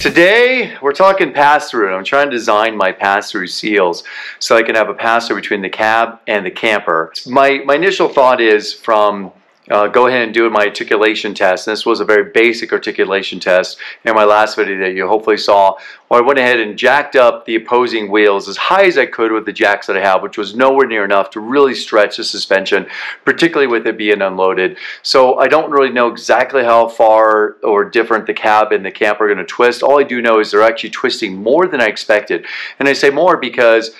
Today, we're talking pass-through. I'm trying to design my pass-through seals so I can have a pass-through between the cab and the camper. My, my initial thought is from uh, go ahead and do my articulation test. This was a very basic articulation test in my last video that you hopefully saw. Where I went ahead and jacked up the opposing wheels as high as I could with the jacks that I have, which was nowhere near enough to really stretch the suspension, particularly with it being unloaded. So I don't really know exactly how far or different the cab and the camper are going to twist. All I do know is they're actually twisting more than I expected. And I say more because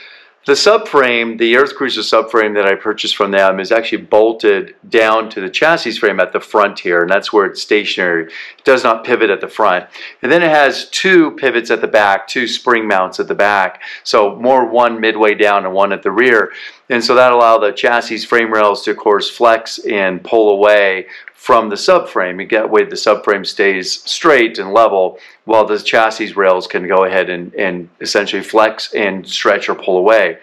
the subframe, the EarthCruiser subframe that I purchased from them is actually bolted down to the chassis frame at the front here, and that's where it's stationary. It does not pivot at the front. And then it has two pivots at the back, two spring mounts at the back. So more one midway down and one at the rear. And so that allow the chassis frame rails to, of course, flex and pull away from the subframe. You get way the subframe stays straight and level while the chassis rails can go ahead and, and essentially flex and stretch or pull away.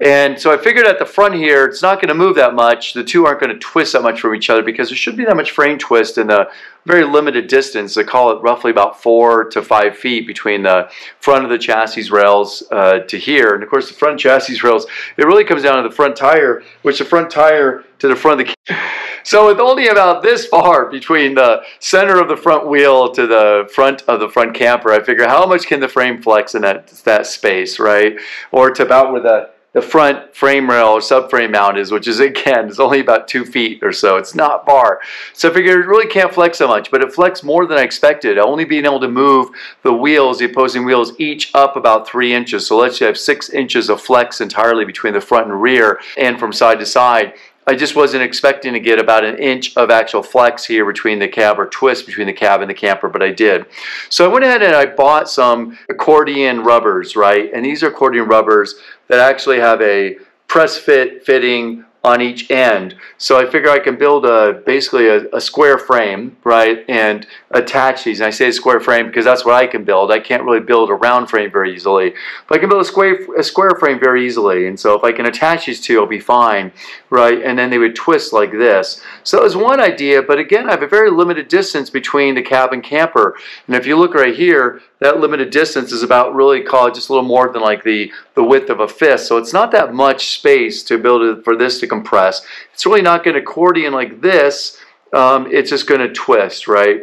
And so I figured at the front here, it's not going to move that much. The two aren't going to twist that much from each other because there shouldn't be that much frame twist in the very limited distance. I call it roughly about four to five feet between the front of the chassis rails uh, to here. And of course, the front chassis rails, it really comes down to the front tire, which the front tire to the front of the so with only about this far between the center of the front wheel to the front of the front camper, I figure how much can the frame flex in that, that space, right? Or to about where the the front frame rail or subframe mount is, which is again, is only about two feet or so. It's not far. So I figured it really can't flex so much, but it flexed more than I expected. Only being able to move the wheels, the opposing wheels, each up about three inches. So let's say I have six inches of flex entirely between the front and rear and from side to side. I just wasn't expecting to get about an inch of actual flex here between the cab or twist between the cab and the camper, but I did. So I went ahead and I bought some accordion rubbers, right? And these are accordion rubbers that actually have a press fit fitting on each end. So I figure I can build a basically a, a, square frame, right, and attach these. And I say square frame because that's what I can build. I can't really build a round frame very easily. But I can build a square, a square frame very easily. And so if I can attach these two, I'll be fine, right? And then they would twist like this. So that was one idea, but again, I have a very limited distance between the cab and camper. And if you look right here, that limited distance is about really call it just a little more than like the, the width of a fist. So it's not that much space to build for this to compress. It's really not going to accordion like this. Um, it's just going to twist, right?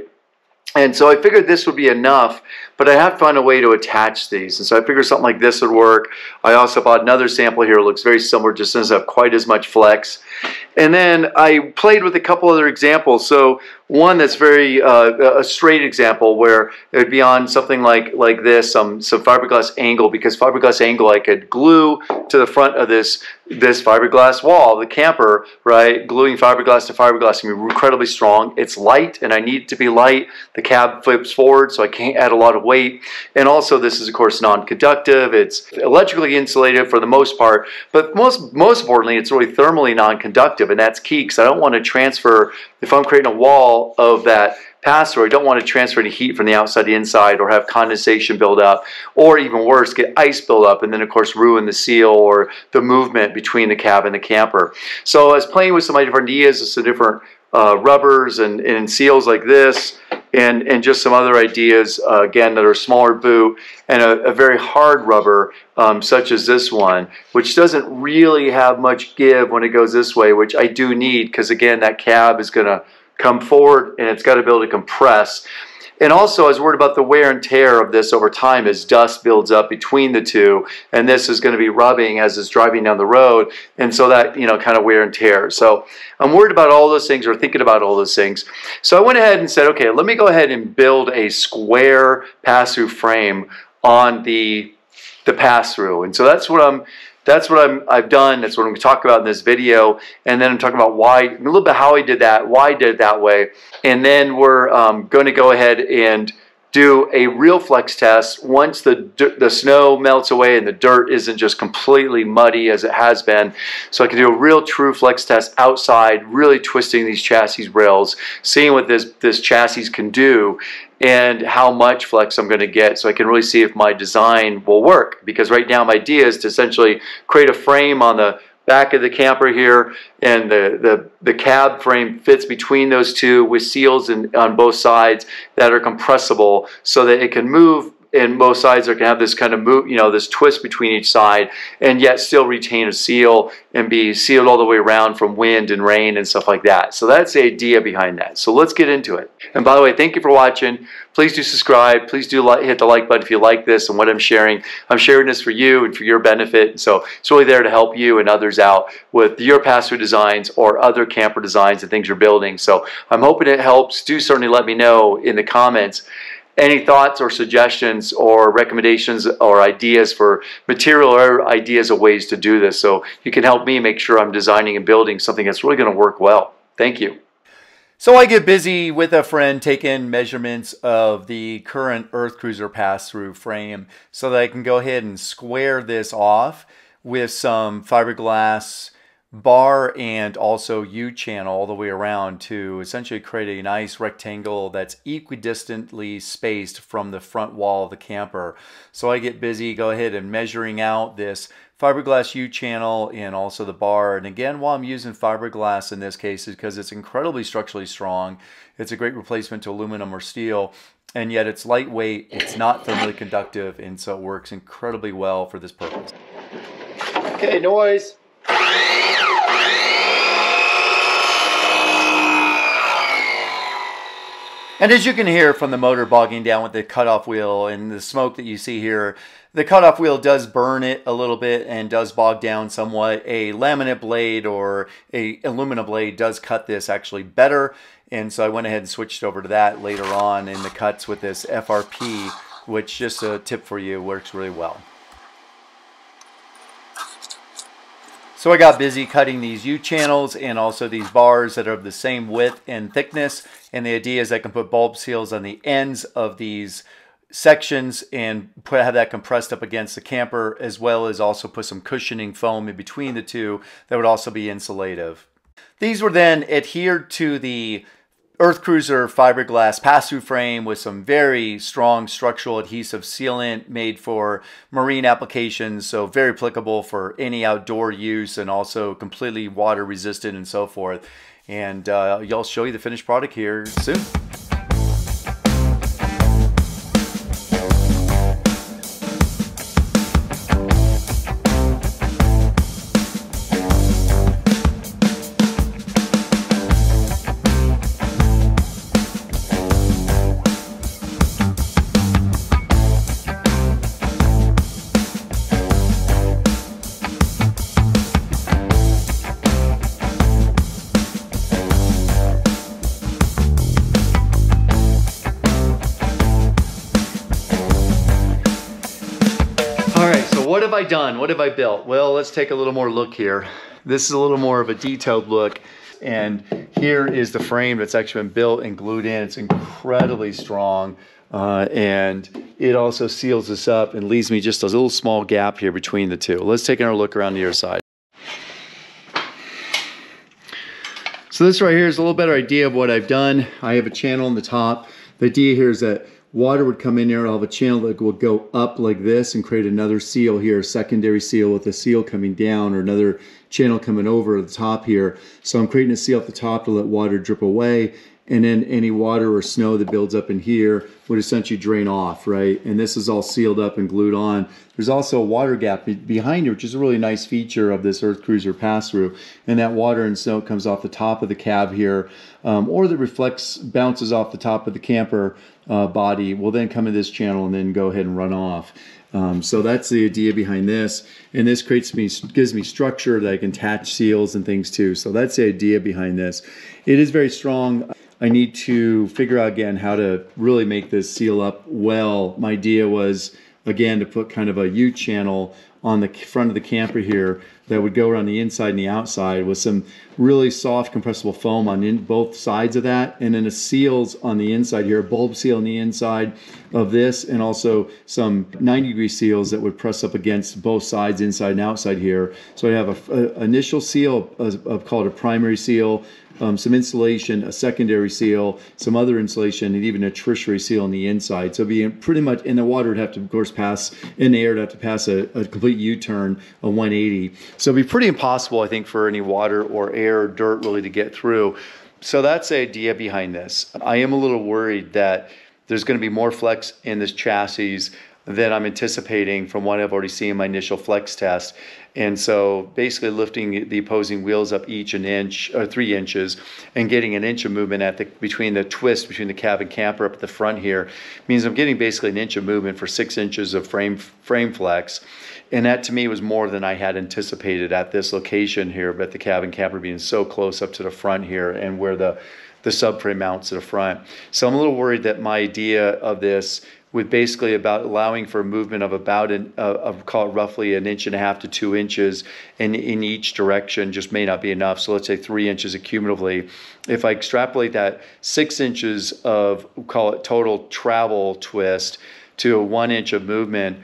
And so I figured this would be enough, but I have to find a way to attach these. And so I figured something like this would work. I also bought another sample here. It looks very similar, just doesn't have quite as much flex. And then I played with a couple other examples. So one that's very uh, a straight example where it would be on something like like this, some some fiberglass angle because fiberglass angle I could glue to the front of this this fiberglass wall, the camper, right? Gluing fiberglass to fiberglass can be incredibly strong. It's light and I need it to be light. The cab flips forward so I can't add a lot of weight. And also this is of course non-conductive. It's electrically insulated for the most part, but most most importantly it's really thermally non-conductive and that's key because I don't want to transfer if I'm creating a wall of that pass-through, I don't want to transfer any heat from the outside to the inside or have condensation build up or even worse, get ice build up and then of course ruin the seal or the movement between the cab and the camper. So I was playing with some of my different ideas, some different uh, rubbers and, and seals like this and, and just some other ideas, uh, again, that are smaller boot and a, a very hard rubber um, such as this one, which doesn't really have much give when it goes this way, which I do need because, again, that cab is going to come forward and it's got to be able to compress. And also, I was worried about the wear and tear of this over time as dust builds up between the two. And this is going to be rubbing as it's driving down the road. And so that, you know, kind of wear and tear. So I'm worried about all those things or thinking about all those things. So I went ahead and said, okay, let me go ahead and build a square pass-through frame on the, the pass-through. And so that's what I'm that's what I'm, I've done. That's what I'm going to talk about in this video. And then I'm talking about why, a little bit how I did that, why I did it that way. And then we're um, going to go ahead and do a real flex test once the, the snow melts away and the dirt isn't just completely muddy as it has been. So I can do a real true flex test outside, really twisting these chassis rails, seeing what this, this chassis can do and how much flex I'm going to get so I can really see if my design will work. Because right now my idea is to essentially create a frame on the back of the camper here and the, the, the cab frame fits between those two with seals in, on both sides that are compressible so that it can move and both sides are going to have this kind of move, you know, this twist between each side and yet still retain a seal and be sealed all the way around from wind and rain and stuff like that. So that's the idea behind that. So let's get into it. And by the way, thank you for watching. Please do subscribe. Please do like, hit the like button if you like this and what I'm sharing. I'm sharing this for you and for your benefit. So it's really there to help you and others out with your pass-through designs or other camper designs and things you're building. So I'm hoping it helps. Do certainly let me know in the comments any thoughts or suggestions or recommendations or ideas for material or ideas of ways to do this so you can help me make sure I'm designing and building something that's really going to work well. Thank you. So I get busy with a friend taking measurements of the current EarthCruiser pass-through frame so that I can go ahead and square this off with some fiberglass bar and also U-channel all the way around to essentially create a nice rectangle that's equidistantly spaced from the front wall of the camper. So I get busy, go ahead and measuring out this fiberglass U-channel and also the bar. And again, while I'm using fiberglass in this case is because it's incredibly structurally strong. It's a great replacement to aluminum or steel and yet it's lightweight, it's not thermally conductive, and so it works incredibly well for this purpose. Okay, noise. And as you can hear from the motor bogging down with the cutoff wheel and the smoke that you see here, the cutoff wheel does burn it a little bit and does bog down somewhat. A laminate blade or a aluminum blade does cut this actually better. And so I went ahead and switched over to that later on in the cuts with this FRP, which just a tip for you, works really well. So I got busy cutting these U-channels and also these bars that are of the same width and thickness. And the idea is I can put bulb seals on the ends of these sections and put have that compressed up against the camper as well as also put some cushioning foam in between the two that would also be insulative. These were then adhered to the EarthCruiser fiberglass pass-through frame with some very strong structural adhesive sealant made for marine applications, so very applicable for any outdoor use and also completely water resistant and so forth. And uh, I'll show you the finished product here soon. Have I done? What have I built? Well, let's take a little more look here. This is a little more of a detailed look. And here is the frame that's actually been built and glued in. It's incredibly strong. Uh, and it also seals this up and leaves me just a little small gap here between the two. Let's take another look around the other side. So this right here is a little better idea of what I've done. I have a channel on the top. The idea here is that water would come in there. I'll have a channel that will go up like this and create another seal here, a secondary seal with a seal coming down or another channel coming over the top here. So I'm creating a seal at the top to let water drip away and then any water or snow that builds up in here would essentially drain off, right? And this is all sealed up and glued on. There's also a water gap behind it, which is a really nice feature of this EarthCruiser pass-through. And that water and snow comes off the top of the cab here, um, or that reflects, bounces off the top of the camper uh, body, will then come in this channel and then go ahead and run off. Um, so that's the idea behind this. And this creates me, gives me structure that I can attach seals and things to. So that's the idea behind this. It is very strong. I need to figure out again how to really make this seal up well. My idea was again to put kind of a U channel on the front of the camper here that would go around the inside and the outside with some really soft compressible foam on in both sides of that and then a seals on the inside here, a bulb seal on the inside of this and also some 90 degree seals that would press up against both sides inside and outside here. So I have a, initial seal of, called a primary seal um, some insulation, a secondary seal, some other insulation, and even a tertiary seal on the inside. So be pretty much in the water would have to, of course, pass in the air. It'd have to pass a, a complete complete U-turn, a 180. So it'd be pretty impossible, I think, for any water or air or dirt really to get through. So that's the idea behind this. I am a little worried that there's going to be more flex in this chassis than I'm anticipating from what I've already seen in my initial flex test. And so basically lifting the opposing wheels up each an inch or three inches and getting an inch of movement at the between the twist between the cab and camper up at the front here means I'm getting basically an inch of movement for six inches of frame frame flex. And that to me was more than I had anticipated at this location here, but the cab and camper being so close up to the front here and where the the subframe mounts to the front. So I'm a little worried that my idea of this with basically about allowing for a movement of about an uh, of call it roughly an inch and a half to two inches in in each direction just may not be enough. So let's say three inches accumulatively. If I extrapolate that six inches of call it total travel twist to a one inch of movement,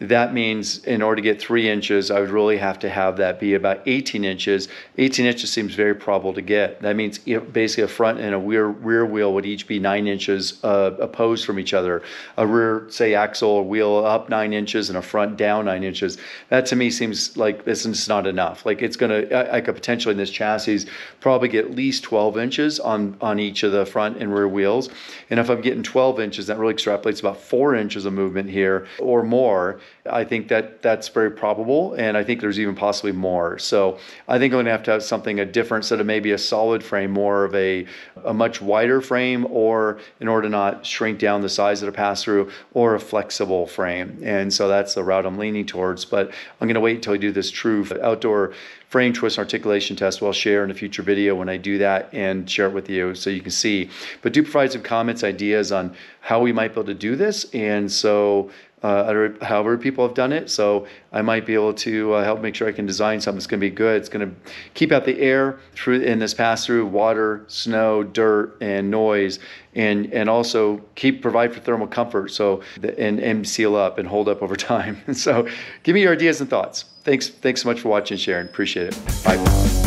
that means in order to get three inches, I would really have to have that be about 18 inches. 18 inches seems very probable to get. That means basically a front and a rear, rear wheel would each be nine inches uh, opposed from each other. A rear, say, axle or wheel up nine inches and a front down nine inches. That to me seems like this is not enough. Like it's going to, I could potentially in this chassis probably get at least 12 inches on, on each of the front and rear wheels. And if I'm getting 12 inches, that really extrapolates about four inches of movement here or more I think that that's very probable, and I think there's even possibly more. So I think I'm going to have to have something a different set of maybe a solid frame, more of a a much wider frame, or in order to not shrink down the size of the pass through, or a flexible frame. And so that's the route I'm leaning towards. But I'm going to wait until I do this true outdoor frame twist articulation test. We'll share in a future video when I do that and share it with you so you can see. But do provide some comments, ideas on how we might be able to do this. And so uh, however people have done it. So I might be able to uh, help make sure I can design something that's going to be good. It's going to keep out the air through in this pass through water, snow, dirt, and noise, and and also keep provide for thermal comfort. So and and seal up and hold up over time. so give me your ideas and thoughts. Thanks thanks so much for watching, Sharon. Appreciate it. Bye.